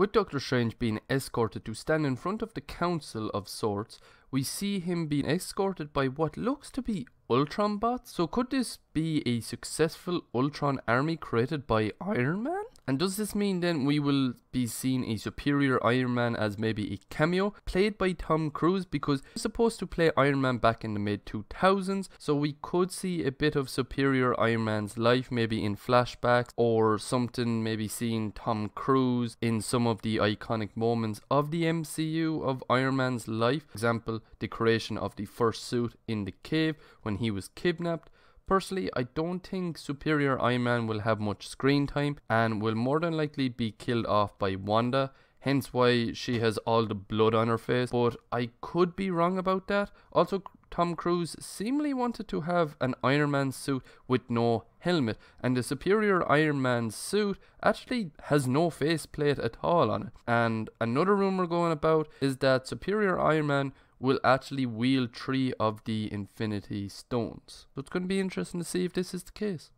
With Doctor Strange being escorted to stand in front of the Council of Sorts, we see him being escorted by what looks to be Ultron bots. So could this be a successful Ultron army created by Iron Man? And does this mean then we will be seeing a superior Iron Man as maybe a cameo played by Tom Cruise because he's supposed to play Iron Man back in the mid 2000s so we could see a bit of superior Iron Man's life maybe in flashbacks or something maybe seeing Tom Cruise in some of the iconic moments of the MCU of Iron Man's life. For example, the creation of the first suit in the cave when he was kidnapped Personally, I don't think Superior Iron Man will have much screen time and will more than likely be killed off by Wanda, hence why she has all the blood on her face. But I could be wrong about that. Also, Tom Cruise seemingly wanted to have an Iron Man suit with no helmet, and the Superior Iron Man suit actually has no faceplate at all on it. And another rumor going about is that Superior Iron Man will actually wield three of the Infinity Stones. So it's going to be interesting to see if this is the case.